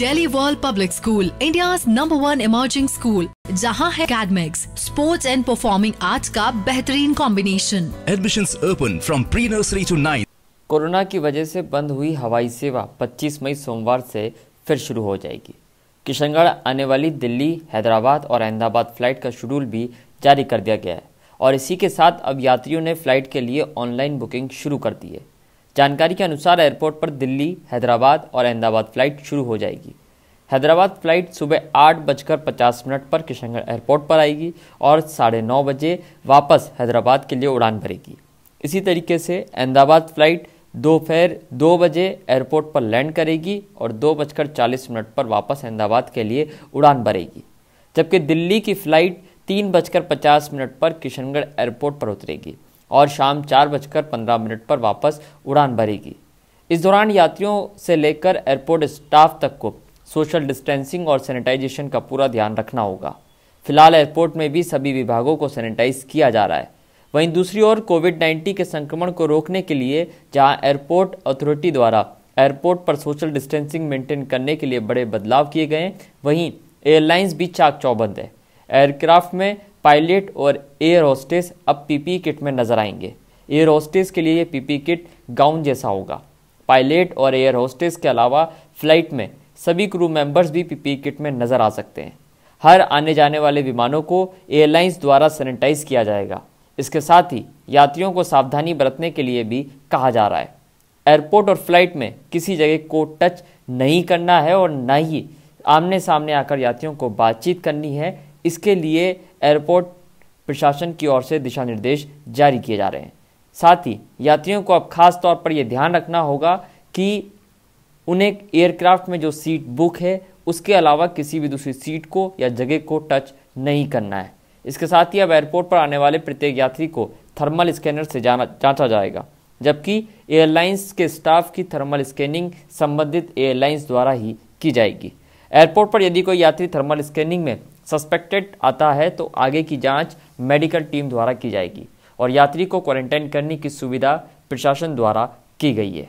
Delhi World Public School, India's number one emerging school, जहाँ है academics, sports and performing arts का बेहतरीन combination Admissions open from pre-nursery to 9th. Corona की वजह से बंद हुई हवाई सेवा 25 मई सोमवार से फिर शुरू हो जाएगी। किशनगढ़ आने वाली दिल्ली हैदराबाद और अहमदाबाद फ़्लाइट का शेड्यूल भी जारी कर दिया गया है। और इसी के साथ अब यात्रियों ने फ़्लाइट के लिए ऑनलाइन बुकिंग शुरू कर दी है। जानकारी के अनुसार एयरपोर्ट पर दिल्ली, हैदराबाद और अहमदाबाद फ़्लाइट शुरू हो जाएगी। हैदराबाद फ़्लाइट सुबह आठ बजकर पचास मिनट पर किशनगढ़ एयरपोर्ट पर आएगी और साढ़े नौ बजे वापस हैदराबाद के लिए उड़ान भरेगी। इसी तरीके से अहमदाबाद फ़्लाइट दोपहर दो बजे एयरपोर्ट पर लैंड करेगी और दो बजकर चालीस मिनट पर वापस अहमदाबाद के लिए उड़ान भरेगी, जबकि दिल्ली की फ़्लाइट तीन बजकर पचास मिनट पर किशनगढ़ एयरपोर्ट पर उतरेगी। और शाम चार बजकर पंद्रह मिनट पर वापस उड़ान भरेगी। इस दौरान यात्रियों से लेकर एयरपोर्ट स्टाफ तक को सोशल डिस्टेंसिंग और सैनिटाइजेशन का पूरा ध्यान रखना होगा। फ़िलहाल एयरपोर्ट में भी सभी विभागों को सैनिटाइज किया जा रहा है। वहीं दूसरी ओर कोविड 19 के संक्रमण को रोकने के लिए जहाँ एयरपोर्ट अथॉरिटी द्वारा एयरपोर्ट पर सोशल डिस्टेंसिंग मेंटेन करने के लिए बड़े बदलाव किए गए वहीं एयरलाइंस भी चाक चौबंद है। एयरक्राफ्ट में पायलट और एयर होस्टेस अब पीपी किट में नज़र आएँगे। एयर होस्टेस के लिए पीपी किट गाउन जैसा होगा। पायलट और एयर होस्टेस के अलावा फ़्लाइट में सभी क्रू मेंबर्स भी पीपी किट में नज़र आ सकते हैं। हर आने जाने वाले विमानों को एयरलाइंस द्वारा सैनिटाइज किया जाएगा। इसके साथ ही यात्रियों को सावधानी बरतने के लिए भी कहा जा रहा है। एयरपोर्ट और फ़्लाइट में किसी जगह को टच नहीं करना है और ना ही आमने सामने आकर यात्रियों को बातचीत करनी है। इसके लिए एयरपोर्ट प्रशासन की ओर से दिशा निर्देश जारी किए जा रहे हैं। साथ ही यात्रियों को अब खास तौर पर यह ध्यान रखना होगा कि उन्हें एयरक्राफ्ट में जो सीट बुक है, उसके अलावा किसी भी दूसरी सीट को या जगह को टच नहीं करना है। इसके साथ ही अब एयरपोर्ट पर आने वाले प्रत्येक यात्री को थर्मल स्कैनर से जाना, जांचा जाएगा, जबकि एयरलाइंस के स्टाफ की थर्मल स्कैनिंग संबंधित एयरलाइंस द्वारा ही की जाएगी। एयरपोर्ट पर यदि कोई यात्री थर्मल स्कैनिंग में सस्पेक्टेड आता है तो आगे की जाँच मेडिकल टीम द्वारा की जाएगी और यात्री को क्वारंटाइन करने की सुविधा प्रशासन द्वारा की गई है।